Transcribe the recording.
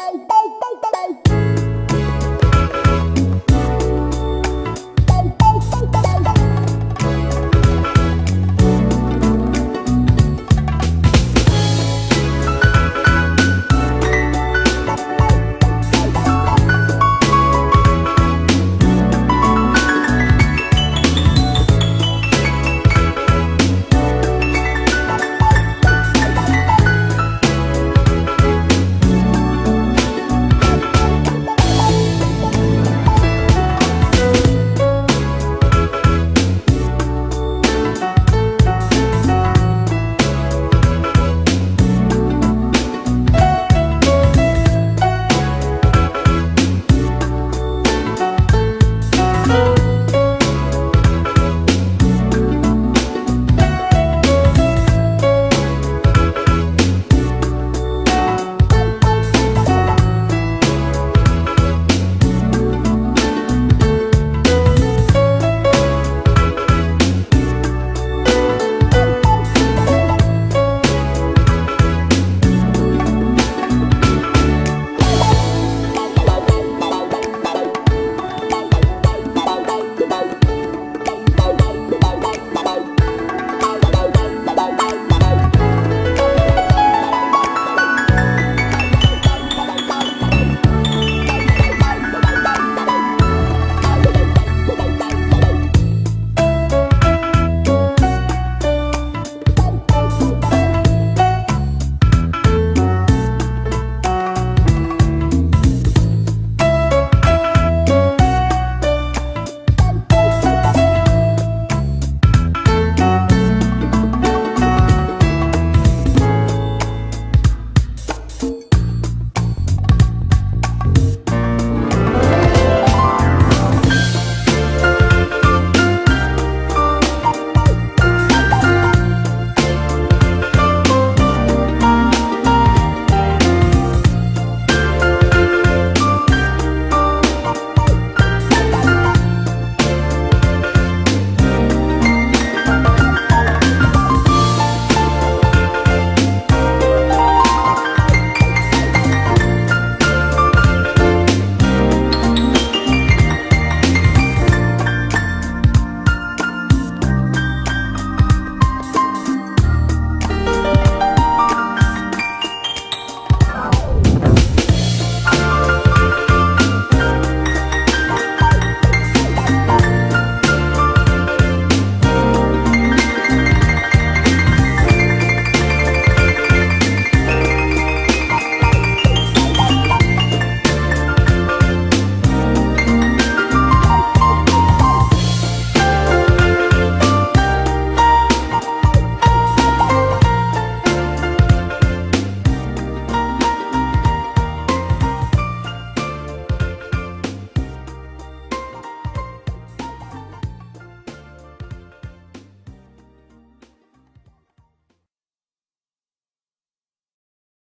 Bye.